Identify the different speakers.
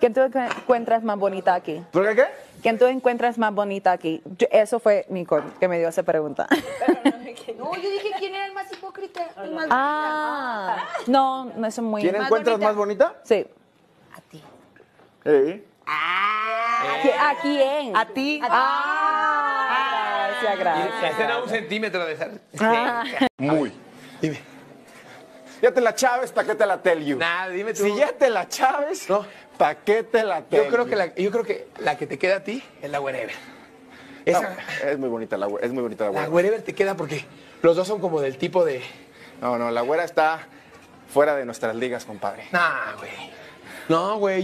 Speaker 1: ¿Quién tú encu- encuentras más bonita aquí?
Speaker 2: ¿Por qué qué?
Speaker 1: ¿Quién tú encuentras más bonita aquí? Yo- eso fue Nicole que me dio esa pregunta.
Speaker 3: No, yo dije quién era el más hipócrita. El más
Speaker 1: ah, no, no es muy...
Speaker 2: ¿Quién
Speaker 3: Más
Speaker 2: encuentras
Speaker 3: bonita.
Speaker 2: más bonita?
Speaker 1: Sí.
Speaker 3: A ti.
Speaker 2: Sí.
Speaker 1: ¿A qui- ¿A quién?
Speaker 4: A ti.
Speaker 1: Ah, gracias, gracias.
Speaker 5: Ese era un centímetro de esa.
Speaker 1: Ah.
Speaker 2: Muy.
Speaker 5: Dime.
Speaker 2: Ya te la chaves, ¿para qué te la tell you?
Speaker 5: Nada, dime tú.
Speaker 2: Si ya te la chaves,
Speaker 5: No.
Speaker 2: ¿para qué te la tell
Speaker 5: Yo creo,
Speaker 2: you?
Speaker 5: que la, yo creo que la que te queda a ti es la wherever. Esa,
Speaker 2: No, es muy bonita la es muy bonita la
Speaker 5: la
Speaker 2: güera.
Speaker 5: wherever te queda porque los dos son como del tipo de.
Speaker 2: No, no, la güera está fuera de nuestras ligas, compadre.
Speaker 5: Nah, güey. No, güey.